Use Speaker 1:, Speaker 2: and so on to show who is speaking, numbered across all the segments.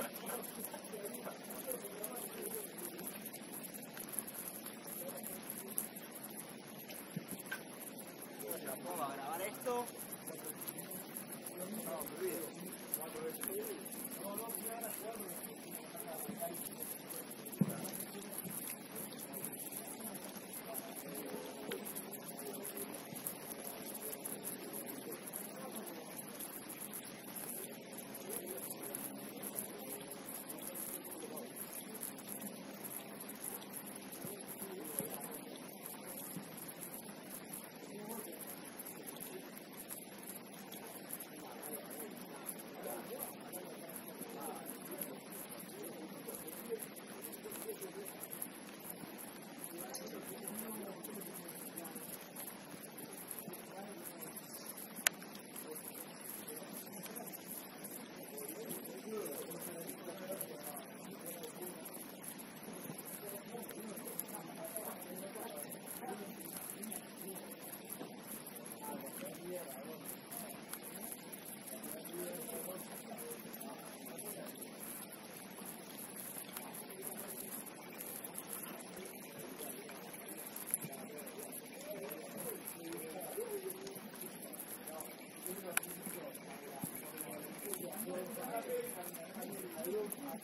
Speaker 1: すいません。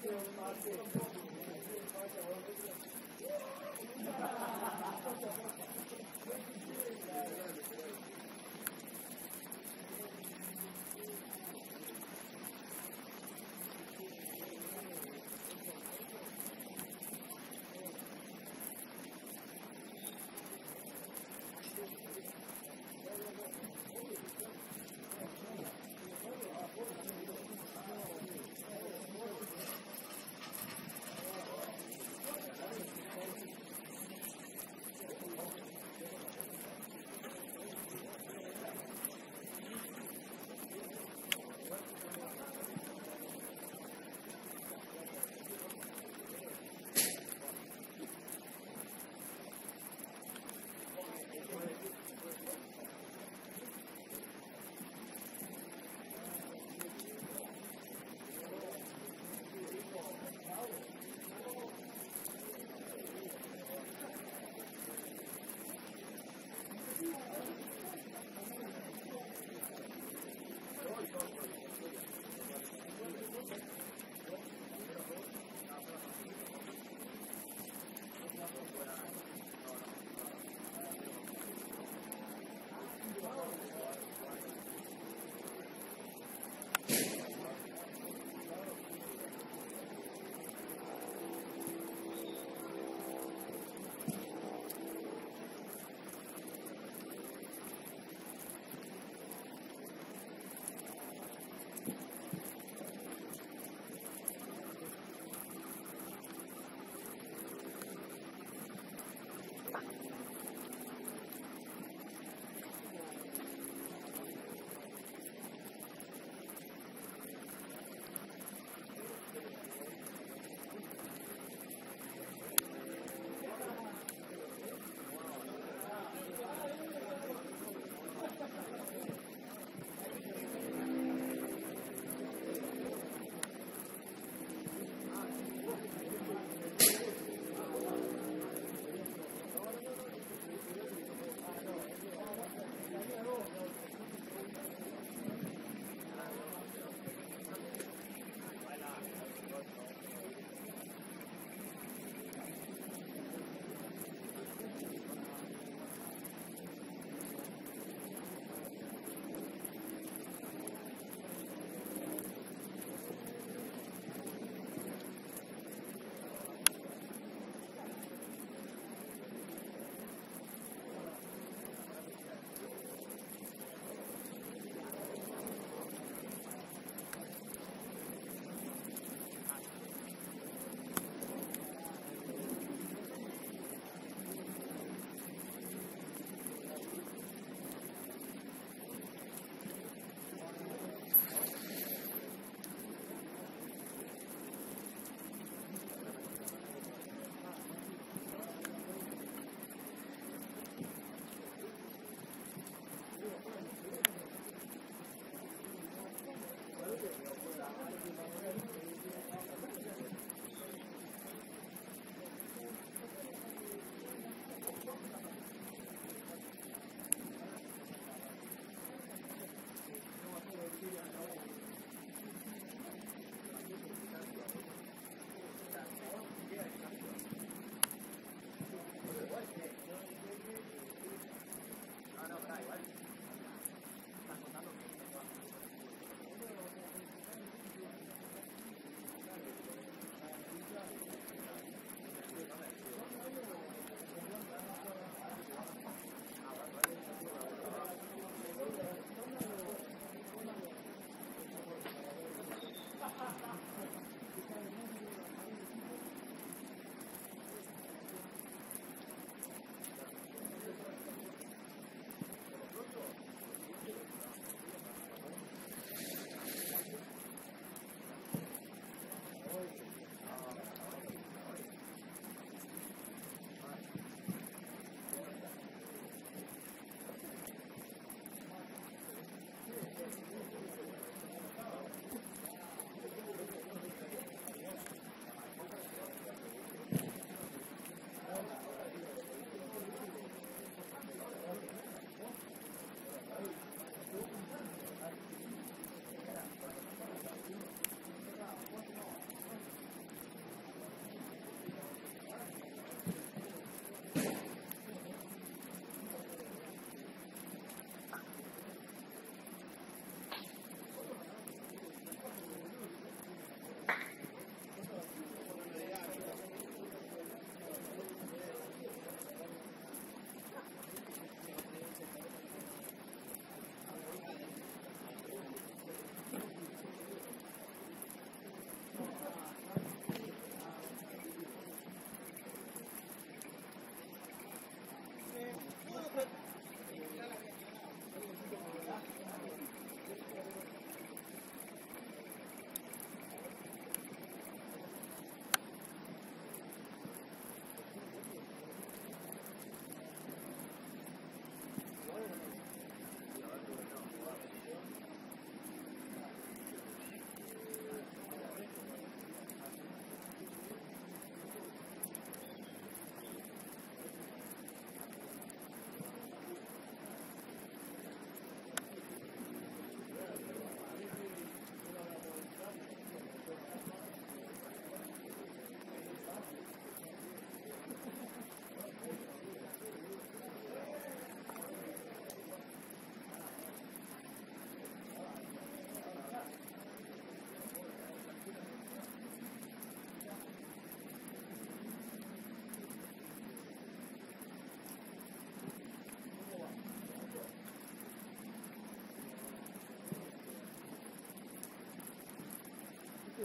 Speaker 1: Thank you.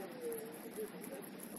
Speaker 1: すいません。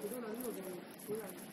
Speaker 1: 그건 아닌 거죠. 그건 아닌 거죠.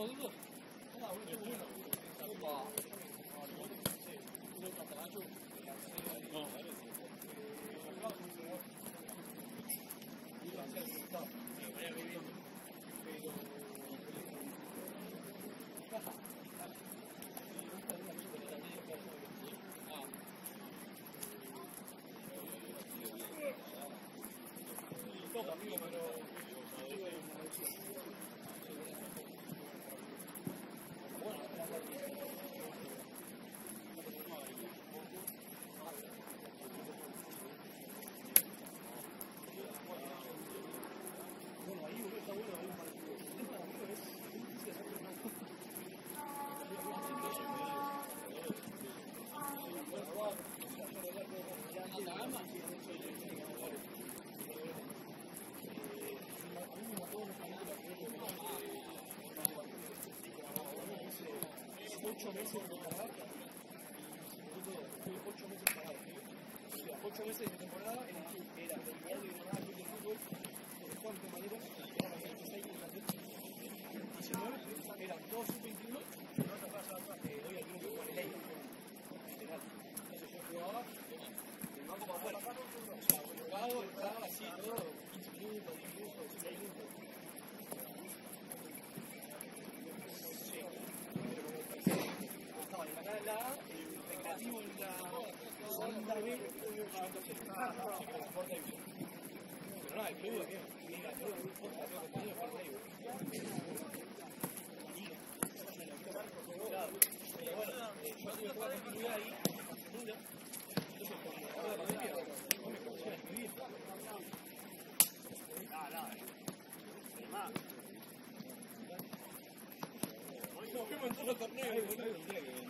Speaker 2: Gracias.
Speaker 1: Ocho meses de temporada, tuve ocho meses parados. O sea, ocho meses de temporada era, era del diario de Granada Club de Fútbol, de Juan compañeros, era 26 y 19, eran todos sub-21, eh, hoy al club de Juan Ley, literal. Entonces yo jugaba, el banco para afuera. O sea, jugado, entraba así, todo, 15 minutos, 10 minutos, 16 minutos. estaba en la la el recreativo en la segunda B, entonces estaba en la cuarta división. Pero no, el club, tío, mira, todo el grupo, todo el contenido cuarta división. Claro, pero bueno, eh, yo tuve toda la continuidad ahí, en segunda, entonces cuando acabó la pandemia, no me comencé a escribir.
Speaker 3: No, no, además,
Speaker 1: Nos fuimos en todos los torneos, boludo.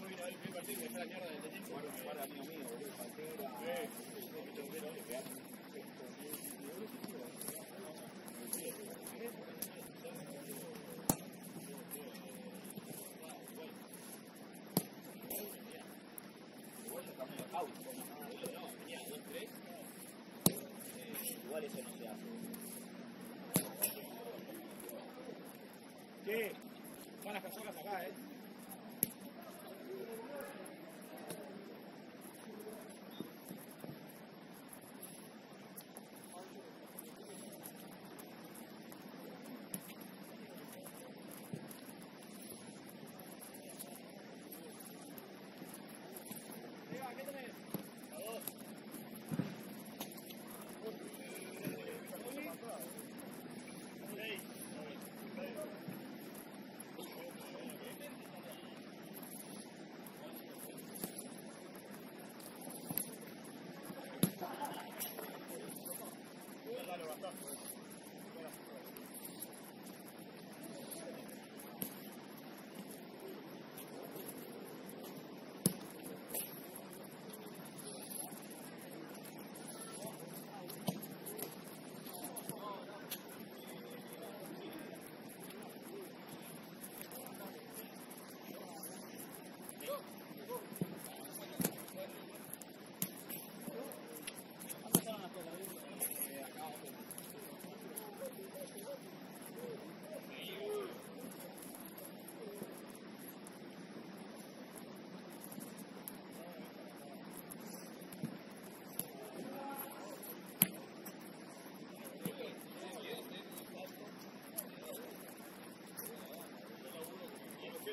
Speaker 1: Ver el. ¿Qué? Van acá, ¿eh?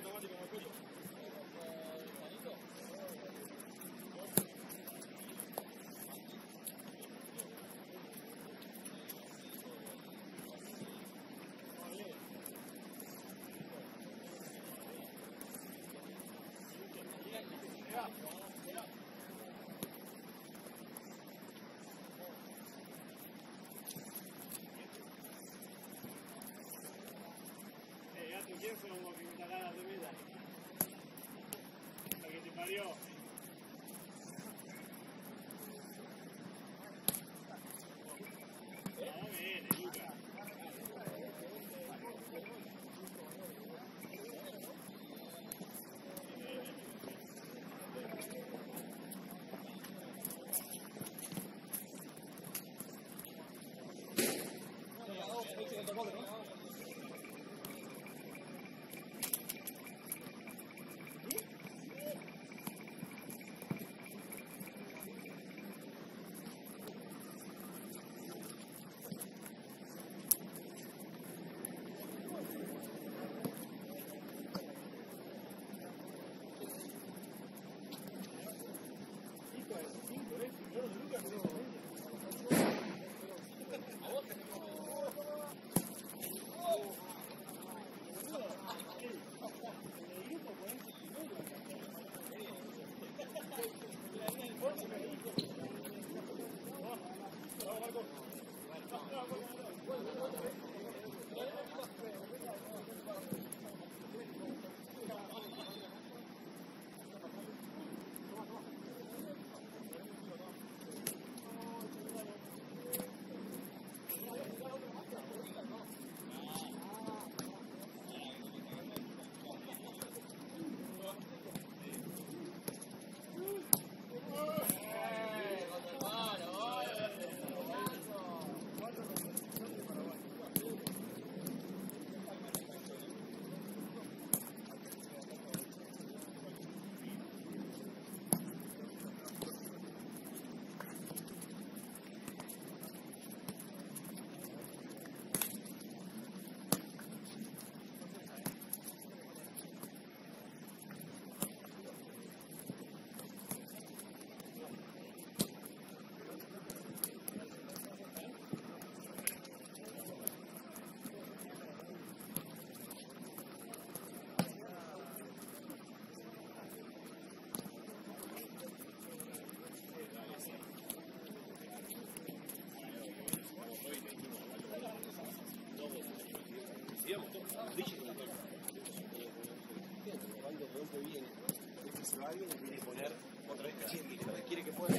Speaker 1: Automático en el
Speaker 4: ganas de vida. La que te parió. No, viene, Luca.
Speaker 1: alguien y poner otra vez quiere que pueda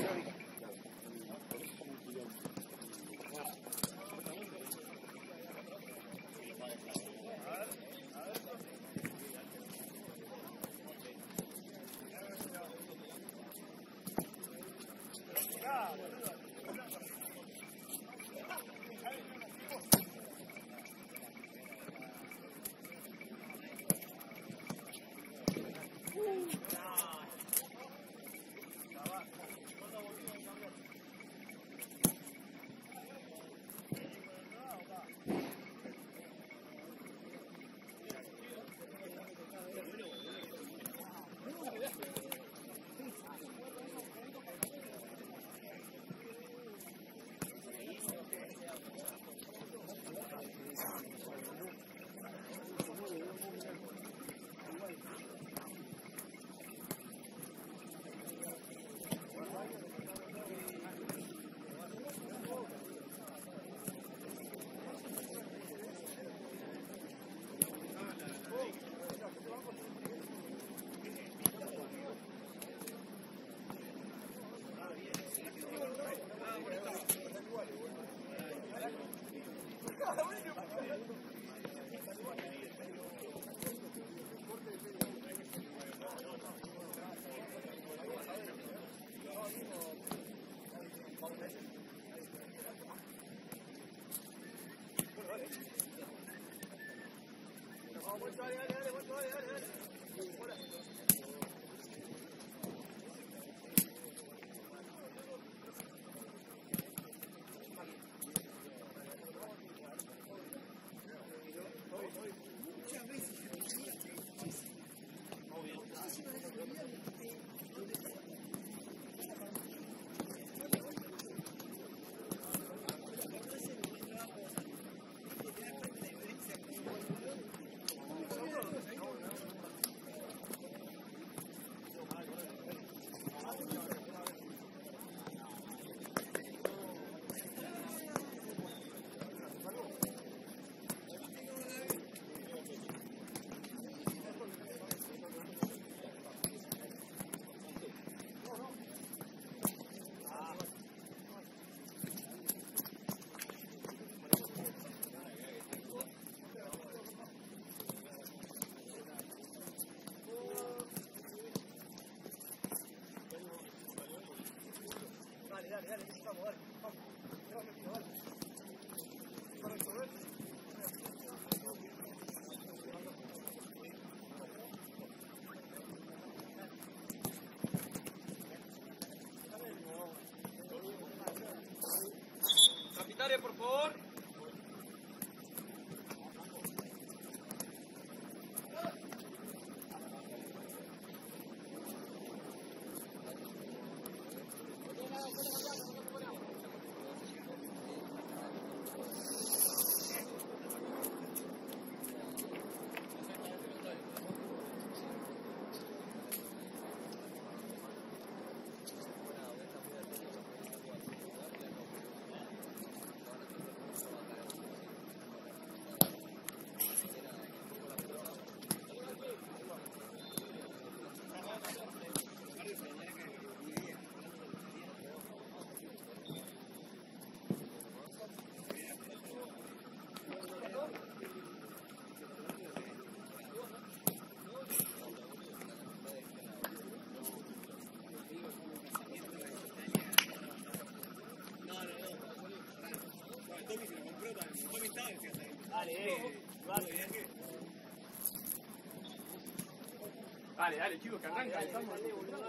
Speaker 1: sorry.
Speaker 2: secretaria, por favor. Dale, dale, chicos, que arranca. Vamos, chicos. Vamos, arrancar, por favor.
Speaker 3: Funciona,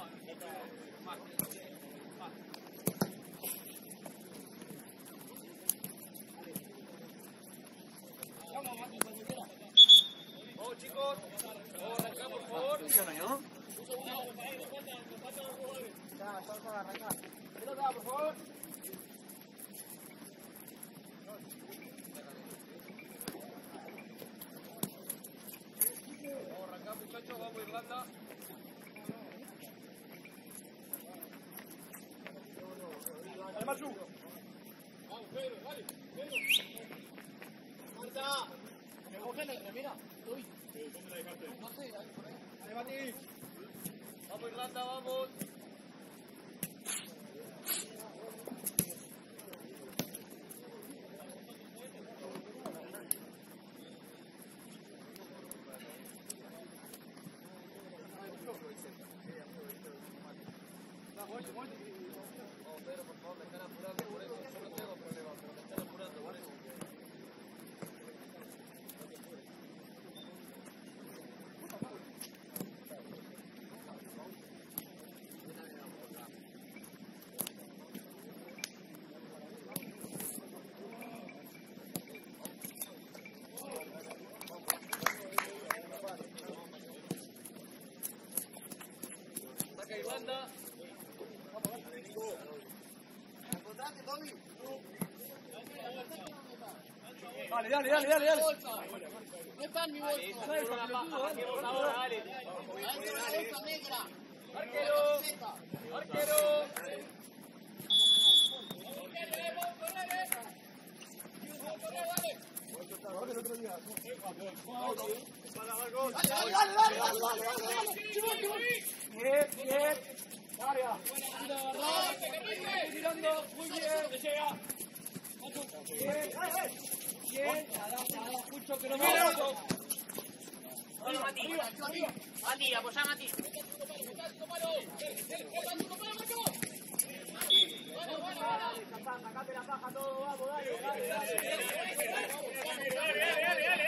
Speaker 3: ¿no?
Speaker 2: Ya, estamos para arrancar. Pelota, por favor. Vamos a arrancar, muchachos. Vamos, Irlanda. Dale, Machu. Vamos, Pedro, dale. Pedro. Marta. Me coge la remera. Uy. No sé, dale por ahí. Dale, Mati. Vamos, Irlanda, vamos. Saca Dale, dale, dale, dale, dale.
Speaker 5: No está en mi bolsa.
Speaker 2: Dale, pelotudo, dale. Arquero. Arquero. Bien, bien. Área. Tirando. Muy bien. Bien, eh, eh. Bien. Me
Speaker 5: Vamos, Mati. Mati, apoyá, Mati.
Speaker 2: La todo, dale, dale, dale.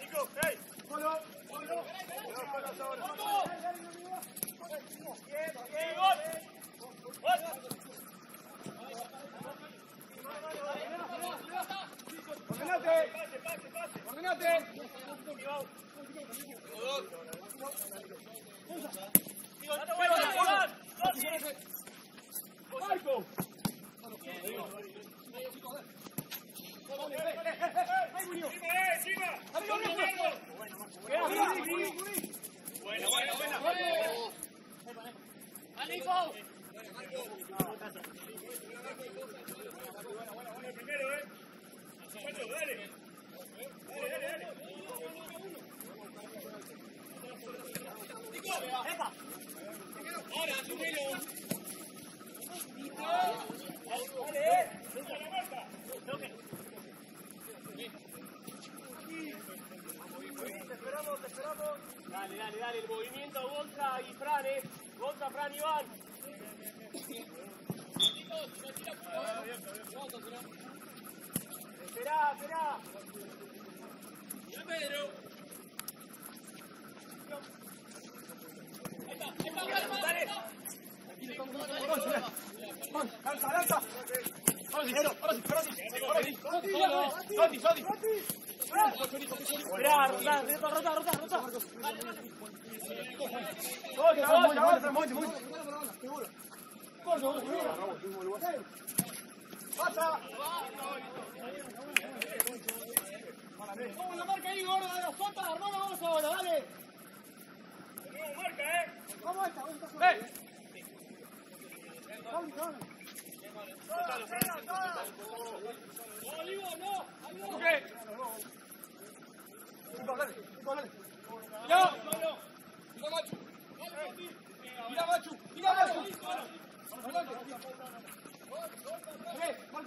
Speaker 4: Nico, hey. Bien, gol. Gol.
Speaker 2: ¡Ordenate!
Speaker 4: Pase, pase, pase.
Speaker 2: ¡Ordenate!
Speaker 4: Date vuelta, Juan.
Speaker 2: ¡Marco!
Speaker 4: ¡Eh, encima! Bueno, bueno, bueno.
Speaker 5: ¡Anico!
Speaker 4: Bueno, primero, ¿eh? Sancho, dale. Dale, dale, dale. Ahora, asumilo. Dale, eh. Nunca la marca.
Speaker 3: Te esperamos, te esperamos.
Speaker 4: Dale, dale, dale. El movimiento Gonza y Fran, ¿eh? Gonza, Fran, Iván. Esperá, esperá.
Speaker 2: ¡Lanza, lanza! ¡Ahora sí, ahora sí, ahora sí! ¡Ahora sí! ¡Soti, Soti!
Speaker 4: Esperá, rota, rota, rota, rota, rota.
Speaker 2: ¡Otra, otra, otra! ¡Muy, muy! ¡Corto, ¡Pasa! ¡Vamos la marca ahí, gorda de las patas! ¡Hermano, vamos ahora, dale!
Speaker 4: Tenemos marca, ¿eh?
Speaker 2: ¡Vamos esta, vamos esta! ¡Eh! ¡Vamos, vamos!
Speaker 4: No, digo, no.
Speaker 2: ¿Qué? Chico, dale, chico, dale. ¡Ya! ¡Mira, Machu! ¡Mira, Machu! ¡Mira, Machu! ¡Adelante! ¡Eh! ¡Marco, muy bien! ¡Dos, Iván! jugando! ¡Salí jugando!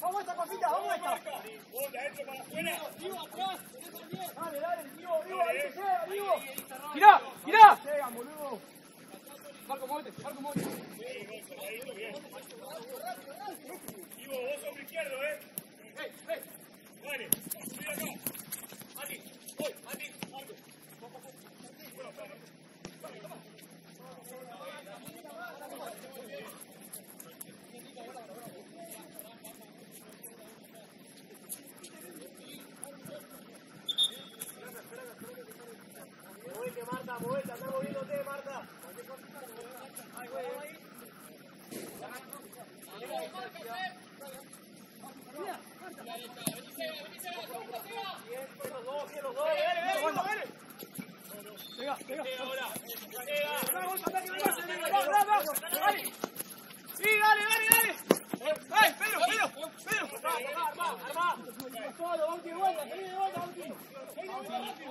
Speaker 2: Vamos a esta, papita, vamos a esta.
Speaker 4: Vos, de adentro para afuera.
Speaker 2: Dale, dale, Diego, Diego, ahí se llega, Diego. ¡Girá, girá! Llegan, boludo. Marco, móvete, Marco, móvete.
Speaker 4: Gonza, ahí, bien. Ivo, vos mi izquierdo, ¿eh?
Speaker 2: ¡Eh, eh!
Speaker 4: Dale. Subí acá. Mati. Voy, Mati. vuelta,
Speaker 3: está moviéndote, Marta. Ay, güey, ahí. Mira, Marta. Los dos, los dos,
Speaker 1: Venga, venga. Sí, dale, dale, dale. ¡Ay, Pedro, Pedro! ¡Pedro! ¡Arma, arma, arma! ¡Todo, Orti, vuelta! ¡Seguí de vuelta, Orti! ¡Seguí de vuelta,
Speaker 5: rápido!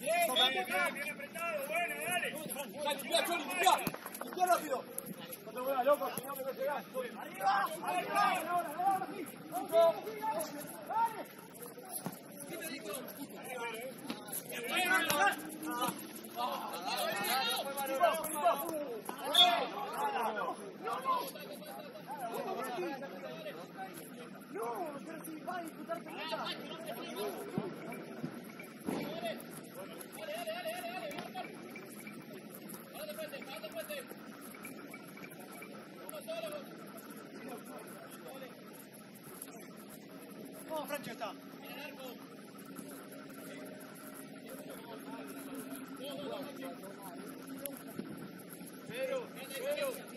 Speaker 5: Bien,
Speaker 3: bien, bien, bien
Speaker 5: No pero si va a disputar pelota.
Speaker 3: Oh, Francesca. Vero, vero.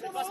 Speaker 3: That's what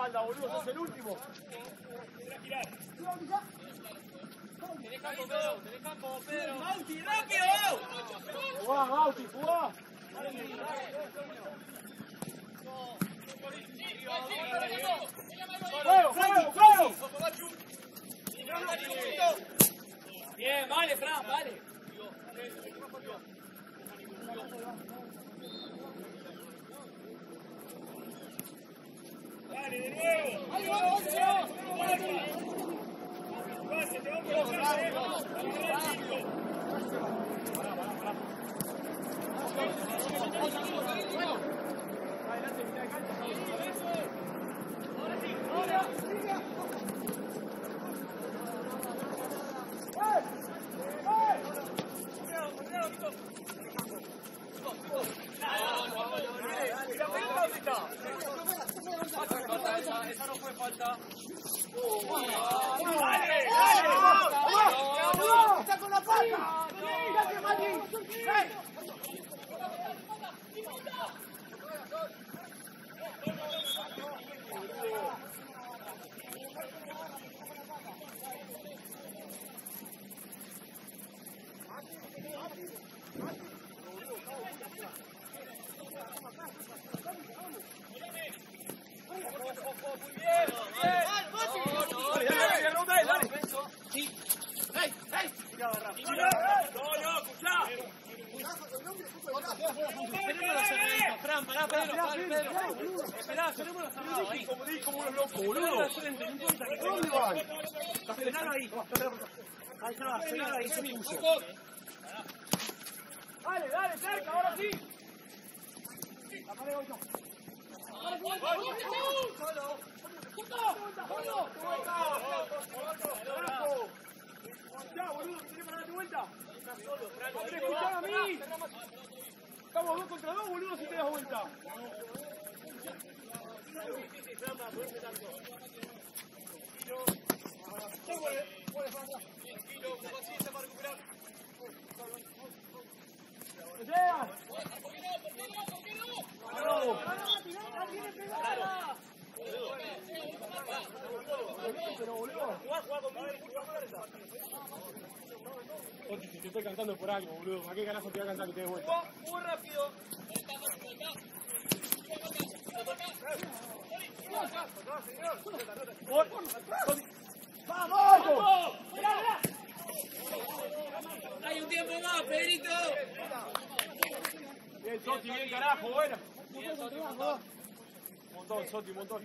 Speaker 3: espalda,
Speaker 2: boludo, sos el único.
Speaker 1: Señor,
Speaker 2: lo
Speaker 1: hizo mi mujer. luego. Que
Speaker 2: te?
Speaker 1: Muy rápido.
Speaker 2: ¡Vamos!
Speaker 1: ¡Hay un tiempo más, Pedrito!
Speaker 2: Bien, Soti, bien, carajo, bueno. Montón, Soti, montón.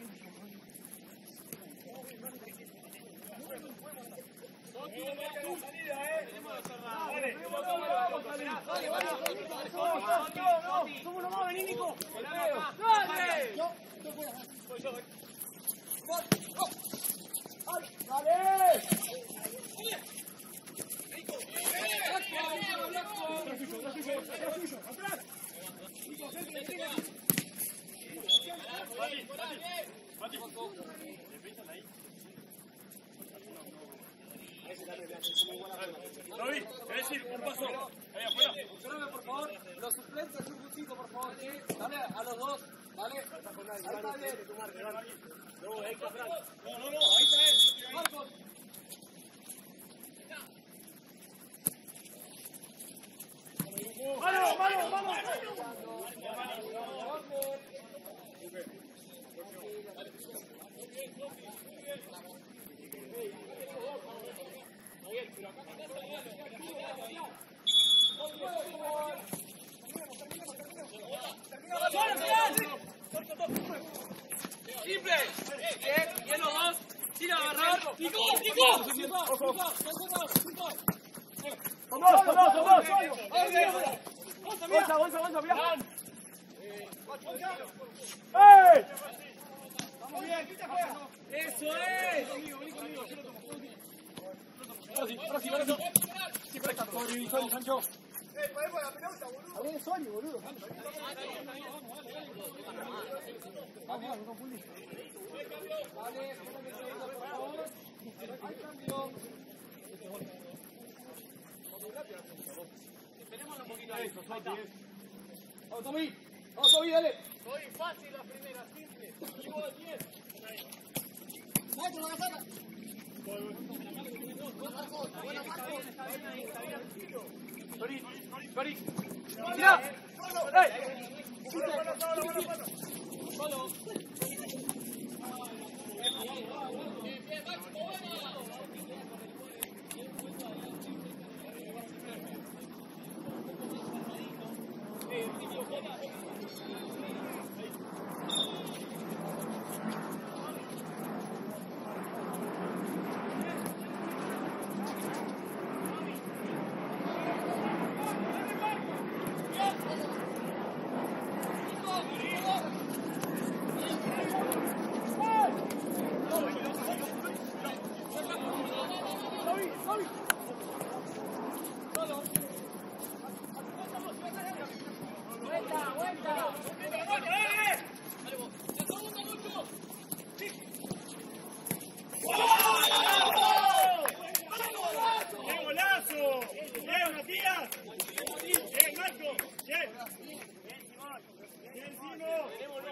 Speaker 2: Vamos, vamos,
Speaker 3: no confundí.
Speaker 5: Vamos, Tommy. Vamos, Tommy, dale.
Speaker 4: Soy fácil la primera, simple. Y vos, 10.
Speaker 3: Marco, no la saca.
Speaker 5: Sorry, sorry. Mira. ¡Ey!
Speaker 2: ¡Qué golazo! ¡Bien, Matías! ¡Bien, Marco! ¡Bien! ¡Bien, Simo!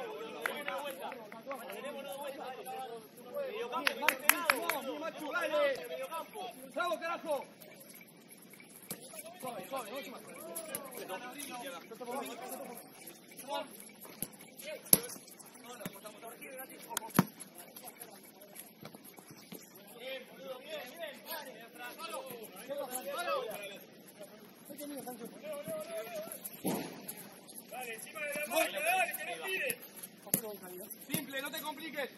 Speaker 5: Vamos, macho, dale. Bravo, carajo. Suave, suave, no más.
Speaker 2: Dale, encima de la bola, dale, que no tires.
Speaker 5: Simple, no te compliques.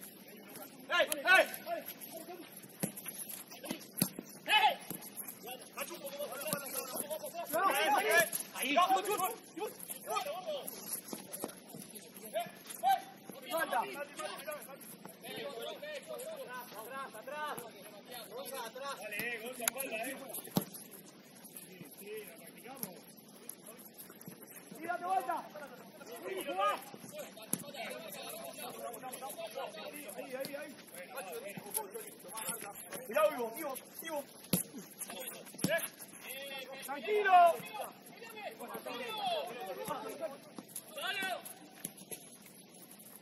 Speaker 5: ¡Ey, ey! Ahí.
Speaker 2: Dale, eh, Gonza, espalda, eh. Sí, sí, la practicamos.
Speaker 3: Tírate
Speaker 5: Ahí, ahí, ahí. Cuidado, Ivo, Ivo, Ivo. Tranquilo.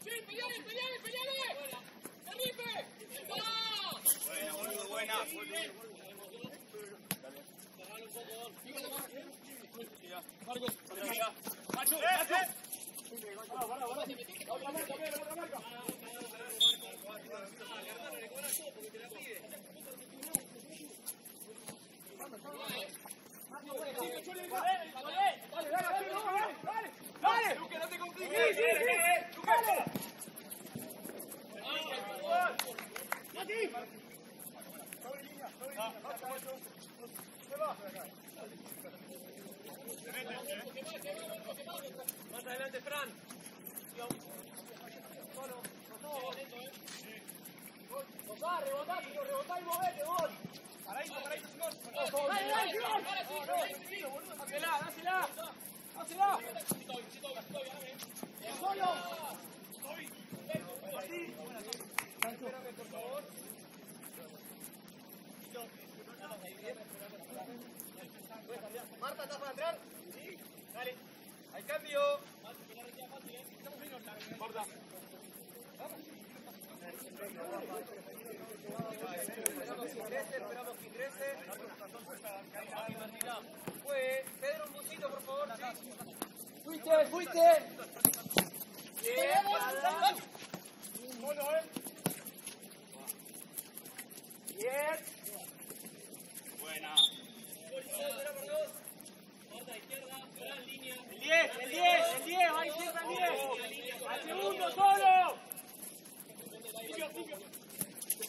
Speaker 4: ¡Sí, peleale, peleale! ¡Arribe! ¡Va!
Speaker 5: Macho. Más adelante, Fran.
Speaker 3: Rebotá, y movete, vos.
Speaker 5: Paradito, paradito, Simón.
Speaker 3: Dale, dale, Simón.
Speaker 5: Dásela, dásela. Dásela.
Speaker 3: Solo.
Speaker 5: Marta, ¿estás para entrar? Sí. Dale. Hay cambio. Marta. Esperamos que ingrese. Fue. Pedro, un busito, por favor.
Speaker 3: Fuiste, fuiste.
Speaker 5: Bien.
Speaker 2: Bueno, eh.
Speaker 5: Bien.
Speaker 2: Buena.
Speaker 5: El 10, el 10, el 10, va izquierda el 10. Al segundo solo.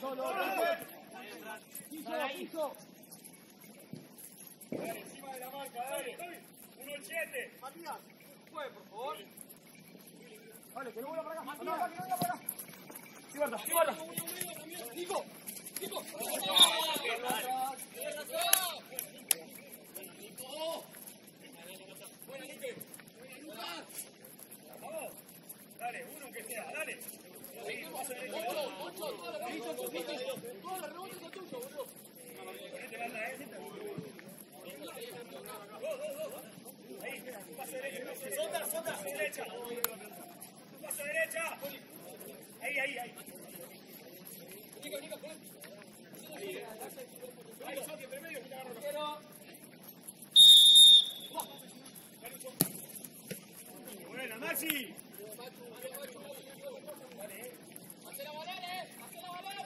Speaker 2: Solo, ahora.
Speaker 5: Dale, encima de la marca, dale. 1-7.
Speaker 3: Matías,
Speaker 2: Puede, por favor. Vale, que no vuelva para acá. Matías, que no venga para acá. Guarda, guarda. Nico, Nico.
Speaker 5: Vamos. Dale, uno que sea, dale. Pasa. Sonda, sonda, derecha. Pase derecha. Ahí, ahí, ahí. Ahí, Sofi, entre medio, que te agarro. Buena, Maxi.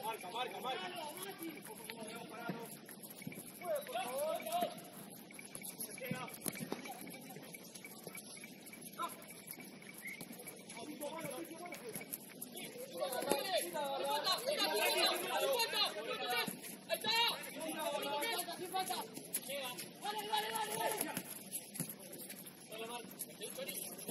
Speaker 5: Marca, marca, marca.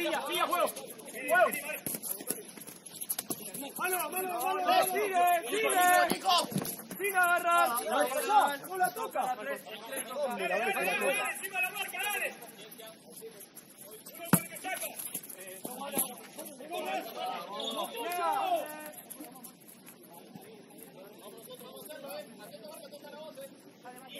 Speaker 2: Villa, Villa. Eh. ¡Eh!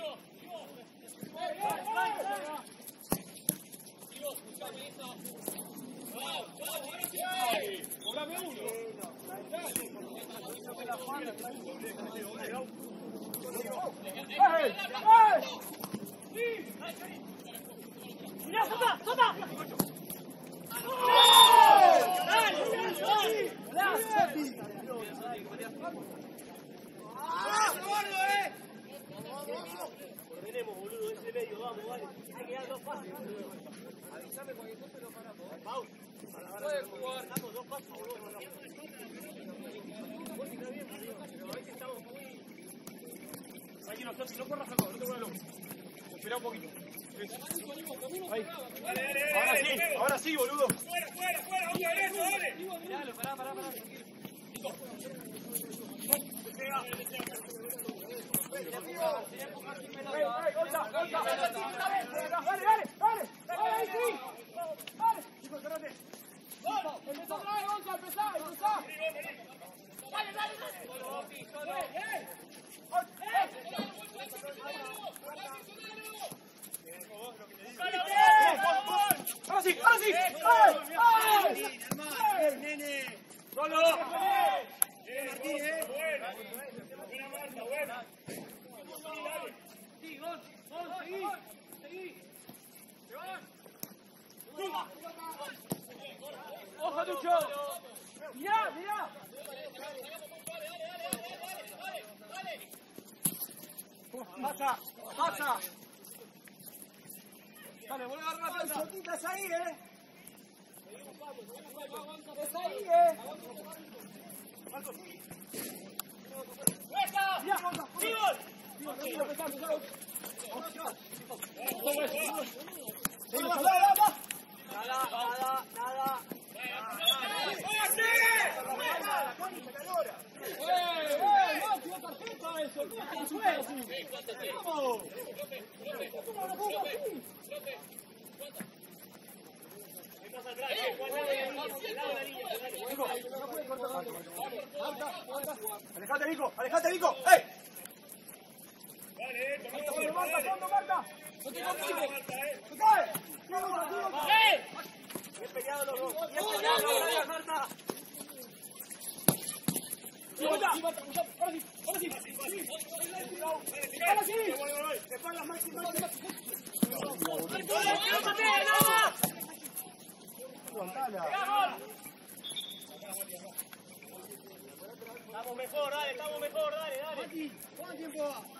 Speaker 2: ¡Eh!
Speaker 5: No corras loco, no te loco. Espera un poquito.
Speaker 2: Dale, dale, dale. Dale, Diego.
Speaker 5: ahora sí, boludo.
Speaker 2: Fuera, fuera, fuera. Onda derecho, dale.
Speaker 1: Miralo, pará, pará, pará.
Speaker 5: Ey, ey, Gonza, Gonza. Dale, dale, dale. Dale, ahí sí. Dale. Chicos, cerrate.
Speaker 3: Empezá otra vez, Gonza, empezá, empezá. Dale, dale, dale.
Speaker 5: Ahora sí, ahora sí.
Speaker 2: Eh. Buena. Buena Marta, buena.
Speaker 1: Sí, gol, gol, seguí.
Speaker 5: ¡Ojo, Lucho! ¡Mirá, mirá! ¡Pasa! ¡Pasa! Dale, vuelve a agarrar la pelota.
Speaker 3: Soltita es ahí, eh. Es ahí, eh
Speaker 5: Gonza. Seguimos, va, va, va.
Speaker 3: Nada, nada, nada. ¡Eh, eh! ¡No, tiró tarjeta eso! ¿Cómo que fue así? ¿Cómo? ¿Cómo lo puso así?
Speaker 5: Alejate, Nico, alejate, Nico.
Speaker 2: Eh. Estamos mejor, dale, estamos mejor, dale, dale.
Speaker 3: ¿Cuánto tiempo va?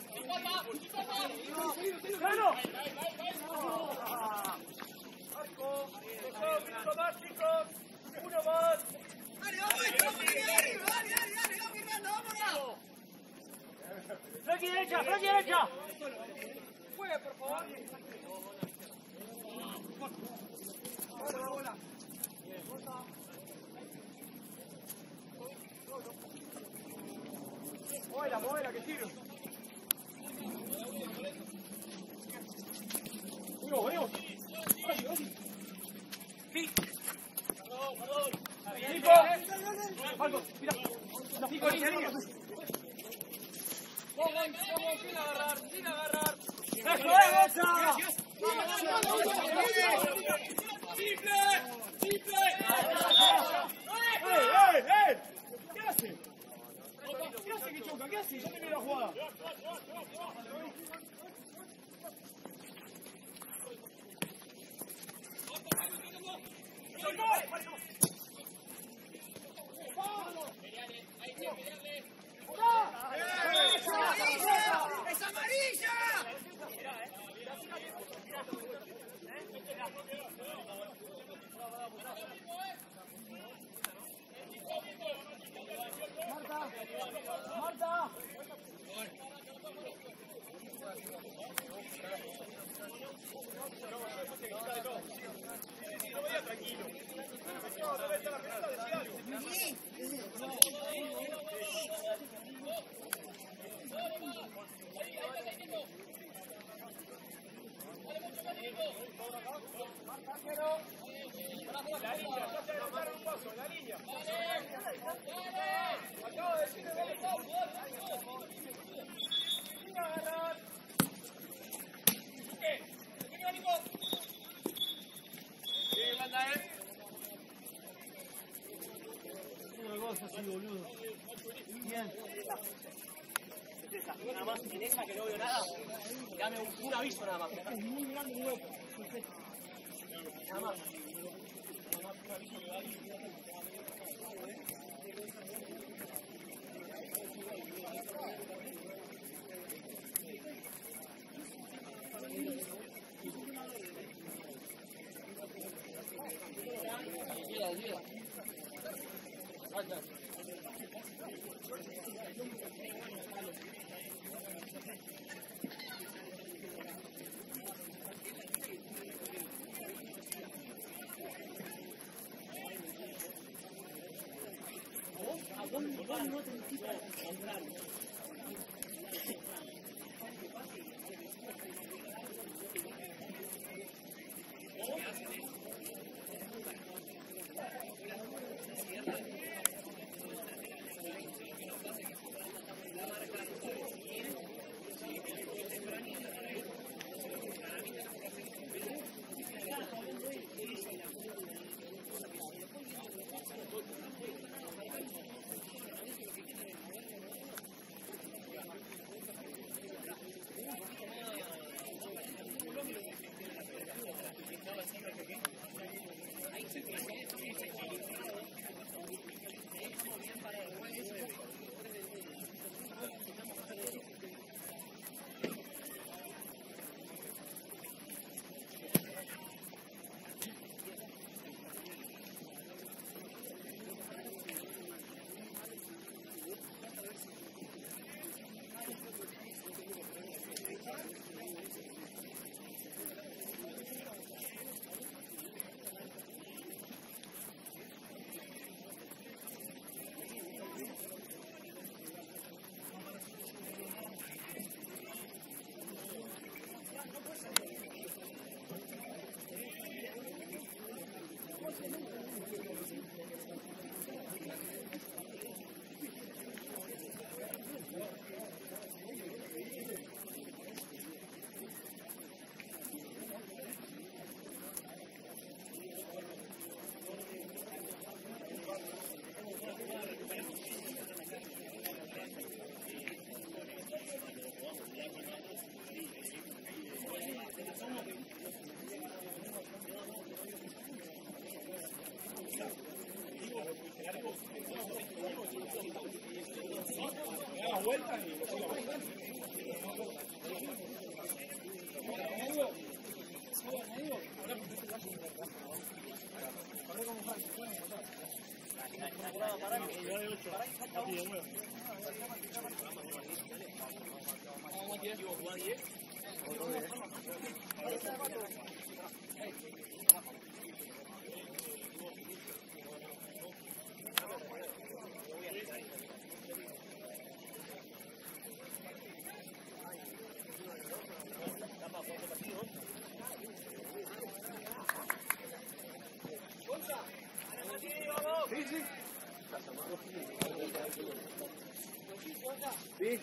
Speaker 5: Muela, muela, que tiro. Venimos. Sí. Nico. Mira. Nico,
Speaker 1: sin agarrar, sin agarrar.
Speaker 2: ¡Triple! ¡Triple!
Speaker 5: ¡Ey, ey, ey! ¿Qué hace? ¿Qué hace que choca? ¿Qué hace? Ya terminé la jugada.
Speaker 3: ¡Es
Speaker 1: Tisha! un aviso nada más.
Speaker 3: nombrar vuelta y lo sigo
Speaker 1: 준비.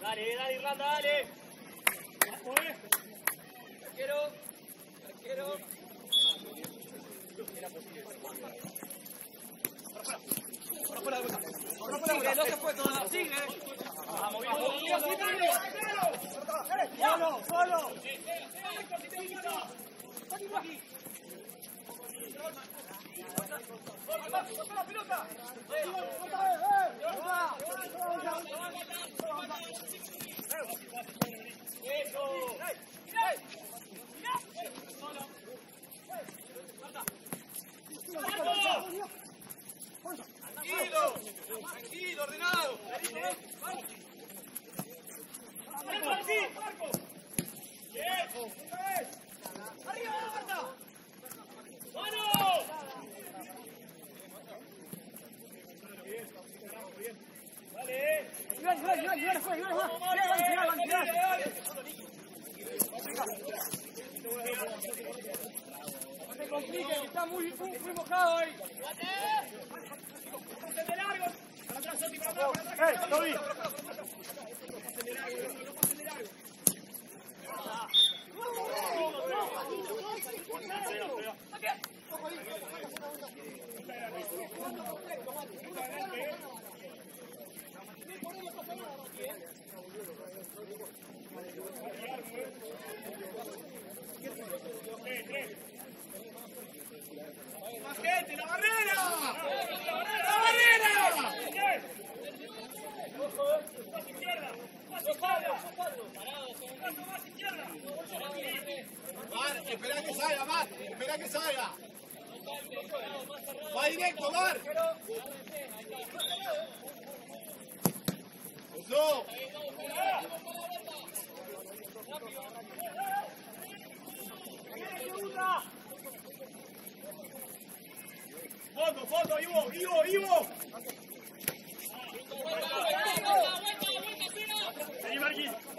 Speaker 2: Dale, dale, Irlanda, dale.
Speaker 5: Espera que salga, Mar, espera que salga. Va directo, Mar. Eso.
Speaker 2: Fondo, fondo, Ivo, Ivo, Ivo. Vení, Marquín.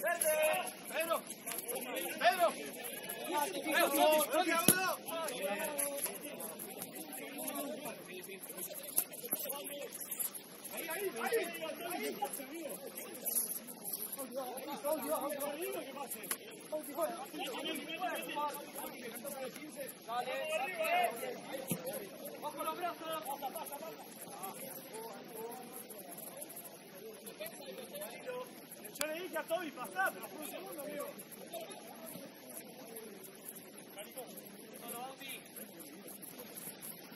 Speaker 3: Pedro, Pedro.
Speaker 5: Pedro. Pedro.
Speaker 2: Yo le dije a Toby pasar, pero fue un segundo.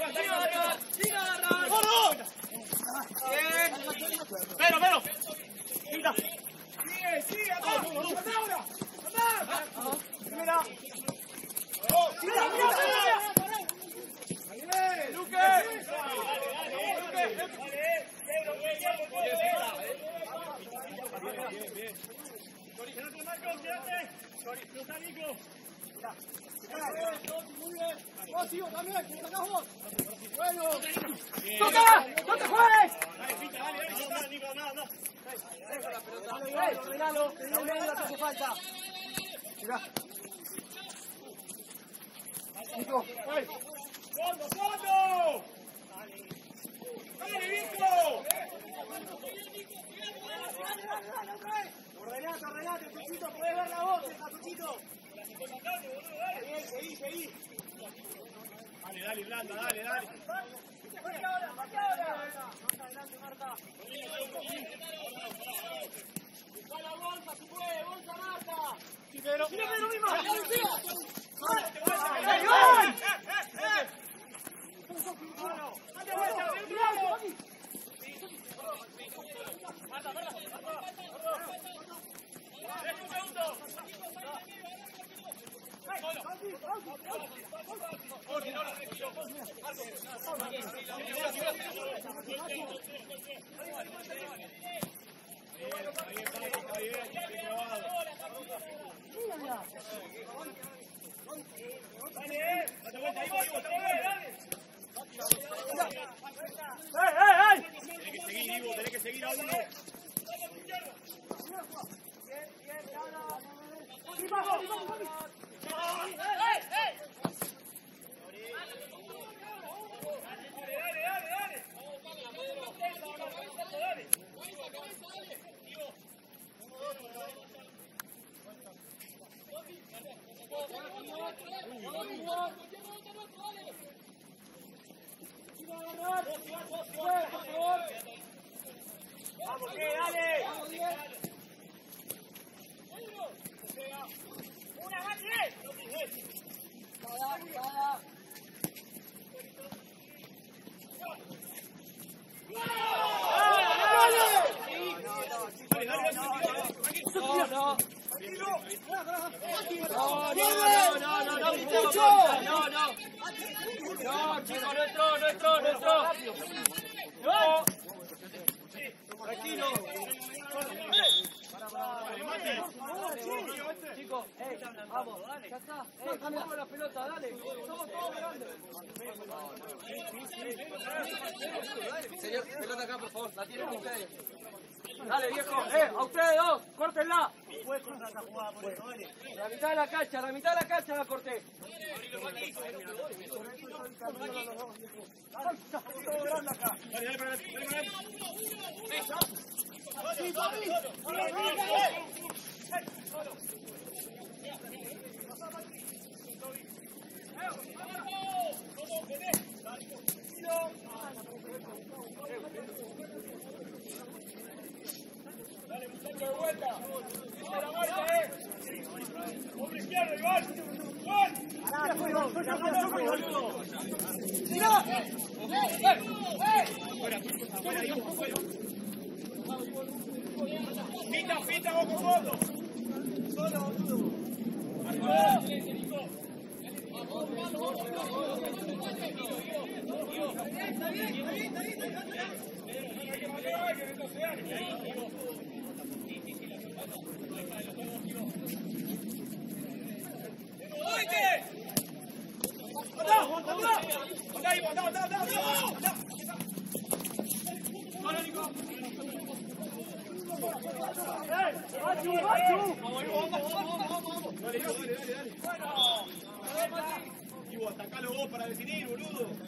Speaker 2: Eh. Primera. ¡Mira,
Speaker 3: Vos, Ivo, también. Sacá vos. Bueno.
Speaker 2: ¡Toca!
Speaker 3: ¡No te juegues!
Speaker 2: Dale, Pita, dale, dale, Nico, Nico, nada, nada.
Speaker 3: Dale, Iván, ordenalo. La unidad te hace falta. Mirá. Nico.
Speaker 1: Señor, pelota acá, por favor. La tienen ustedes. Dale, viejo. Eh, a ustedes dos, córtenla. La mitad de la cancha, la mitad de la cancha la corté.
Speaker 2: Dale, muchacho, de vuelta. Dice la eh. Hombre izquierdo, Iván. Iván.
Speaker 3: ¡Siga! ¡Eh! ¡Eh! ¡Eh!
Speaker 2: Pita, pita, vos con fondo.
Speaker 3: Solo, boludo. ¡Arriba!
Speaker 2: ¡Vamos, vamos, vamos! Dale, dale, dale. Bueno, atacalo vos para definir, boludo.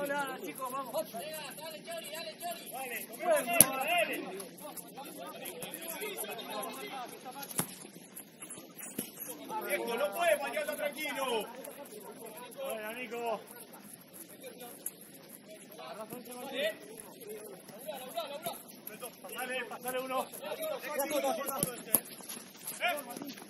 Speaker 4: pasa nada,
Speaker 2: chicos,
Speaker 3: vamos.
Speaker 2: Dale,
Speaker 1: dale, Chori,
Speaker 2: dale,
Speaker 1: Chori.
Speaker 2: Dale, dale, dale. No puede mañana tranquilo. Amigo. Vale, pasale uno. Eh.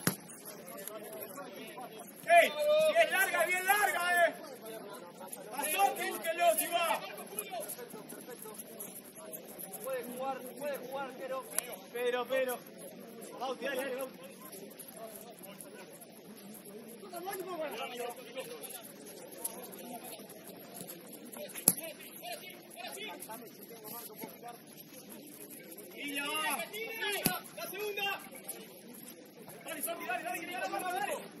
Speaker 2: ¡Ey! ¡Si es larga, bien larga, eh! ¡Azote, búsquenlo, si va!
Speaker 1: Puede jugar, puede jugar, pero... Pero, pero... Bauti, dale, dale, Bauti. Y ya va. La segunda. Dale, Santi, dale, dale, dale, dale, dale.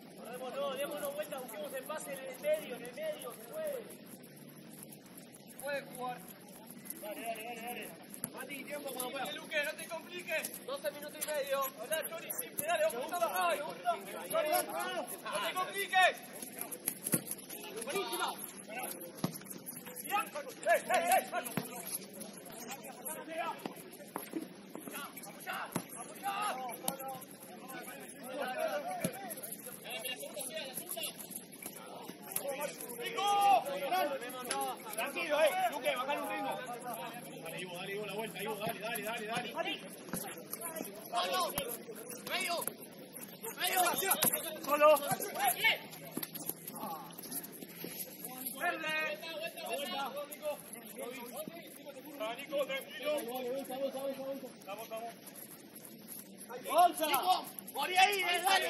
Speaker 1: igual.
Speaker 3: Démonos, démonos vuelta, busquemos el pase en el medio, en el medio, se puede. Puede jugar.
Speaker 1: Dale, dale, dale, dale. Mati, tiempo cuando puedas.
Speaker 3: Luque, no te compliques. 12 minutos y medio. Habla, Johnny, simple, dale, vamos a estar acá, Johnny, no te compliques. Buenísima.
Speaker 1: ¡Ey, ey, ey! Tranquilo, eh. Luque, bajale un ritmo. Dale, Ivo, dale, Ivo, la vuelta, Ivo, dale, dale, dale, dale. Solo. Ah, Nico, tranquilo. Vamos, vamos.
Speaker 5: ¡Bolsa! ¡Morí ahí, eh, dale!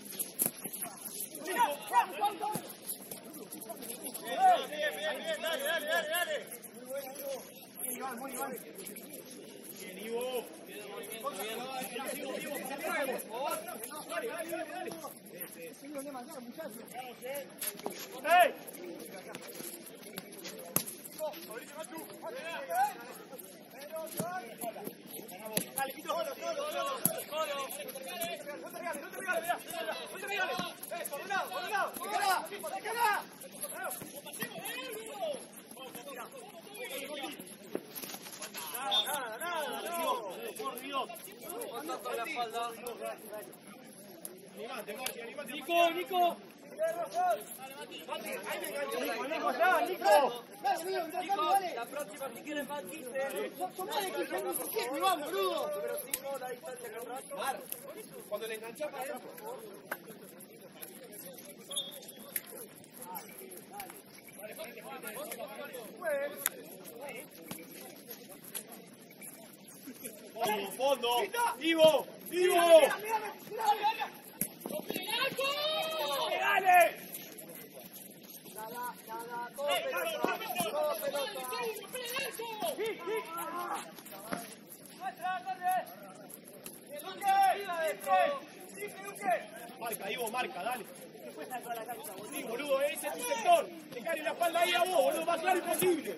Speaker 1: Bien, bien, bien, dale, dale, dale, dale. Bien, Ivo. Ivo, Ivo, Dale, dale, dale, dale. ¡Ey! Dale, Quito. No te regales, no te regales, mirá. No te regales. Eh, ordenado, ordenado. ¡Cara! ¡Cara! Nada, nada, no. Por Dios.
Speaker 3: Contacto a la espalda.
Speaker 1: Animate, Mati, animate.
Speaker 3: Nico, Nico. La próxima si quieres más 15.
Speaker 5: Tomale 15 minutos, y vamos, boludo.
Speaker 3: Pero 5 la distancia que abrazo.
Speaker 1: Cuando le enganchó para adentro. Fondo, fondo. Ivo, Ivo. Marca, Ivo, marca, dale. Sí, boludo, ese es tu sector. Te cae la espalda ahí a vos, boludo, más claro imposible.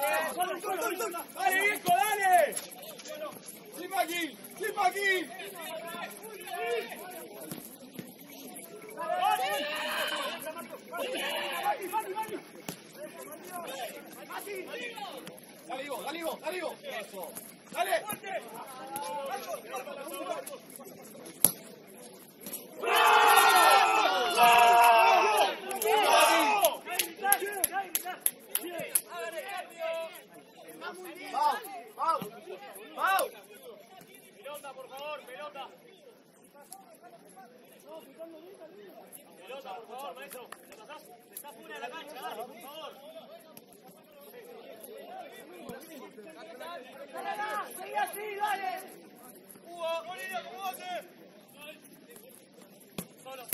Speaker 1: Dale, viejo, dale. Flip aquí, flip aquí. Dale, Ivo, dale, Ivo, dale, Ivo. Eso. Dale. Pelota, por favor, pelota. Pelota, por favor, maestro. Te pasás, te fuera de la cancha, dale, por favor.
Speaker 3: ¡Dale, seguí así, dale!
Speaker 2: Hugo, Bolivia, ¿cómo hace? Solo.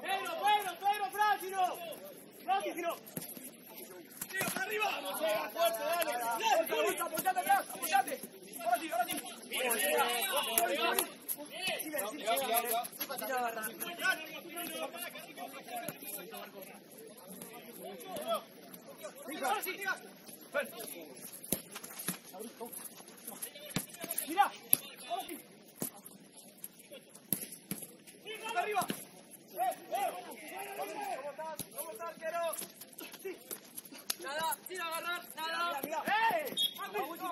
Speaker 3: ¡Pedro, Pedro, Pedro, Frágilo! ¡Frágilo!
Speaker 2: ¡Tío, para arriba!
Speaker 3: ¡Vamos, llega fuerte, dale! ¡Dale, apoyate atrás, sí, ahora sí! ¡Ahora sí! ¡Mira! ¡Ahora sí! ¡Está arriba! ¿Cómo estás? ¿Cómo estás, arquero? Sí.
Speaker 4: Nada, sin agarrar, nada.
Speaker 3: Mira, ¡Eh! La última.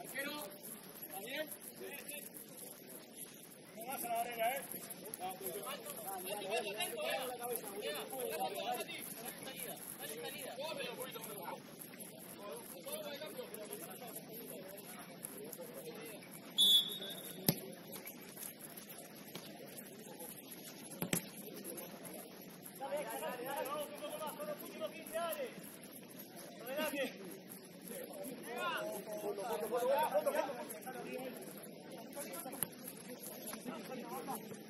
Speaker 2: Arquero, ¿también? No vas a la arena, ¿eh?
Speaker 3: Vamos, Jota,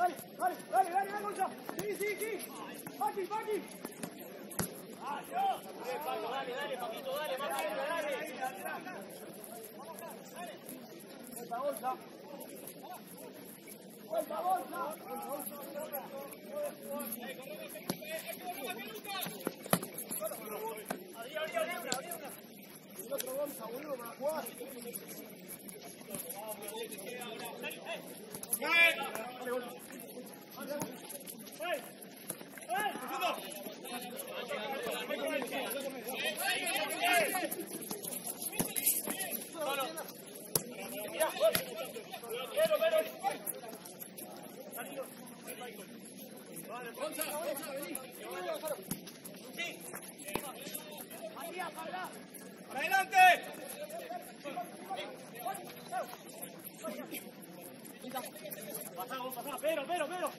Speaker 3: dale, dale, dale, dale, dale, Gonza. Sí, sí, sí.
Speaker 4: Dale, dale, Paquito, dale, Paquito, dale.
Speaker 3: Vuelta, Gonza. Vuelta, Gonza. Boludo, para jugar.
Speaker 2: ¡Adelante!
Speaker 3: Pasá, Gonza, pasá. Pedro, Pedro, Pedro.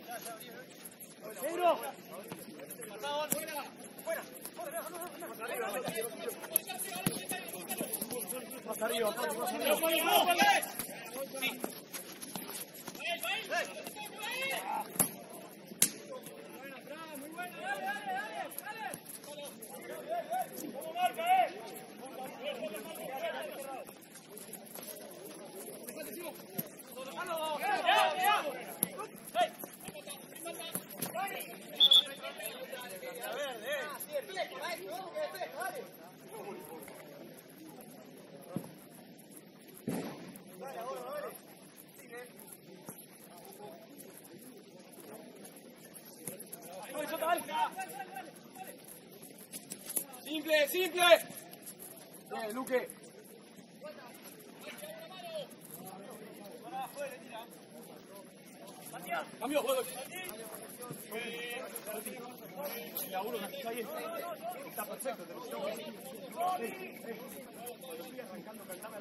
Speaker 3: Pedro. Más arriba, más arriba.
Speaker 2: ¿Cómo marca, eh? Simple.
Speaker 3: Bien, Luque.
Speaker 2: Cambio, juego.
Speaker 3: La uno que está ahí. Está perfecto. te lo sigue arrancando, cantame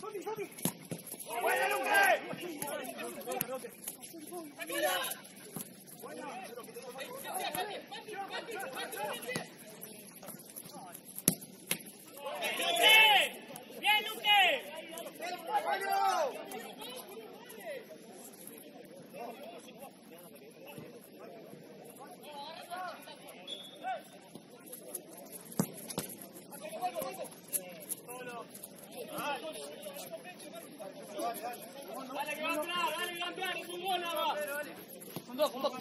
Speaker 2: Toki, Toki. ¡Buena, Luque!
Speaker 3: ¡Bien, Luque! Dale que va a entrar, dale que va a entrar, es un gol nada más.
Speaker 4: Son dos, son dos.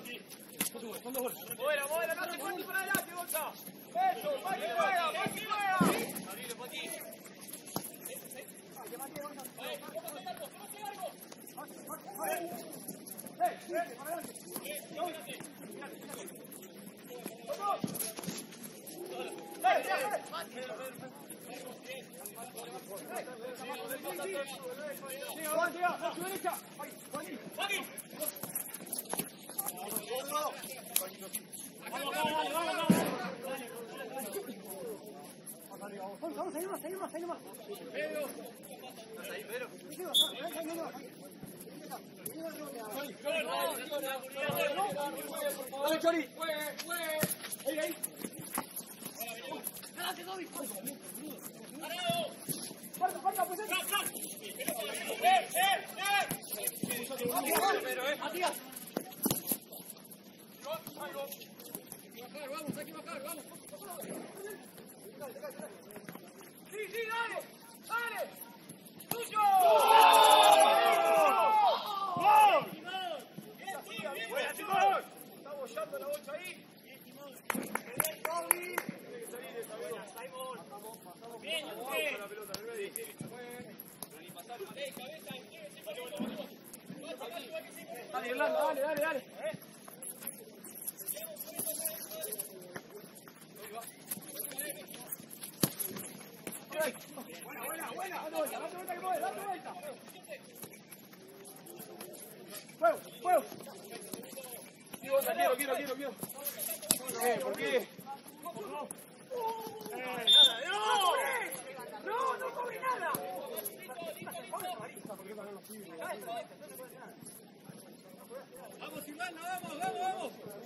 Speaker 4: Son dos, son dos goles.
Speaker 5: Bueno, bueno, no te fuerte para adelante, Gonza. Eso, juega, Pati juega.
Speaker 2: Siga, Juan, siga, a su derecha. Ahí, Juanín. Vamos, vamos, ahí nomás, ahí nomás, ahí Dale, Irlanda. Buena, buena, buena. Vuelta, que vuelta. Fuego,
Speaker 5: quiero, quiero, quiero, quiero. Eh, ¿por qué?
Speaker 2: No, no cobre nada.
Speaker 3: Vamos, Silvana, vamos, vamos, vamos.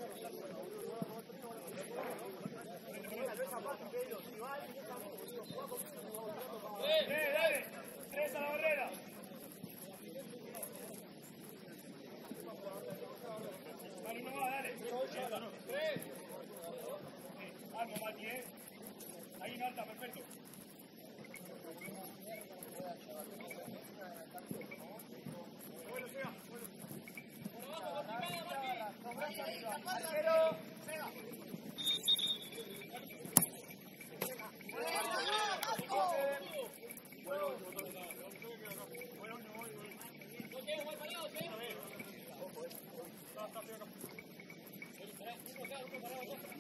Speaker 5: Gracias.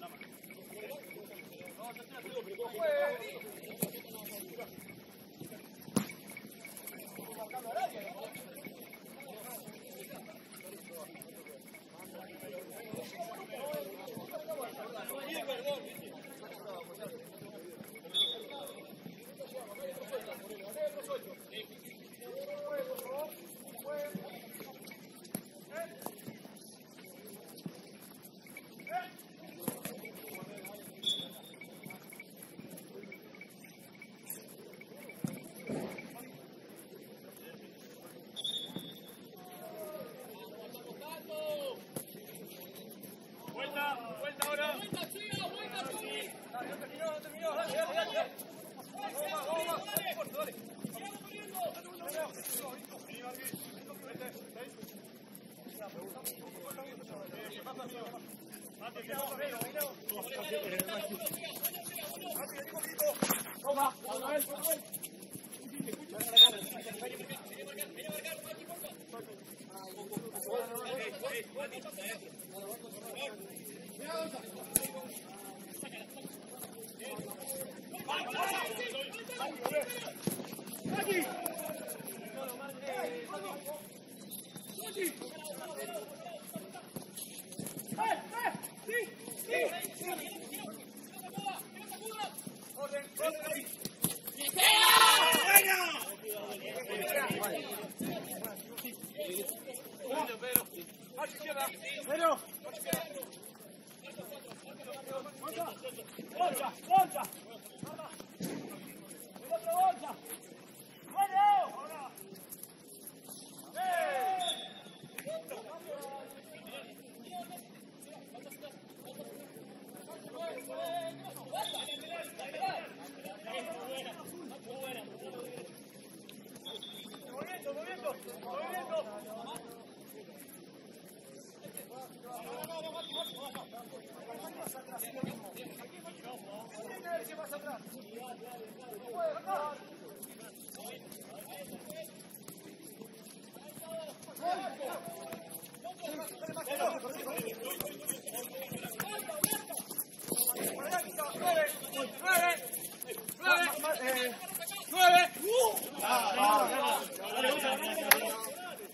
Speaker 5: Movimiento, movimiento,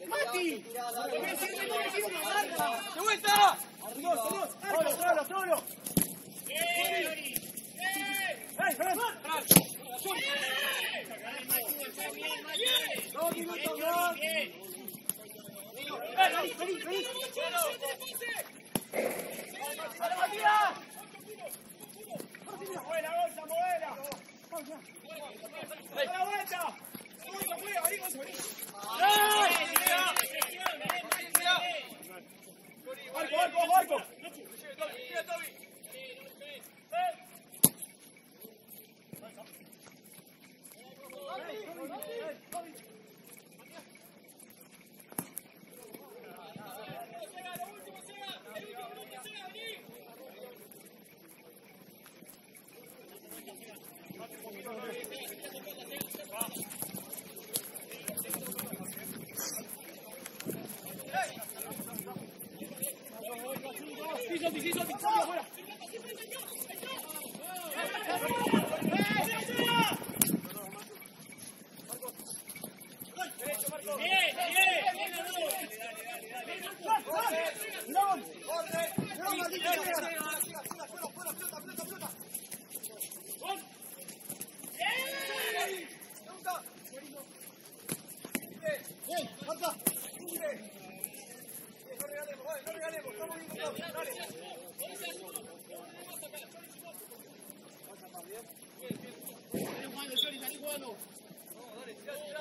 Speaker 5: ¡Mati! ¡De vuelta! ¡Solo, solo, solo! ¡Ey, Fran! ¡Dos minutos más! ¡Vení, vení, vení! ¡Dale, Matías! ¡Buena bolsa, movela! ¡Dale la vuelta! ¡Arco, arco, arco! Piso, piso, piso, afuera.
Speaker 1: Dale, Juan, jugando. No, dale, tirá.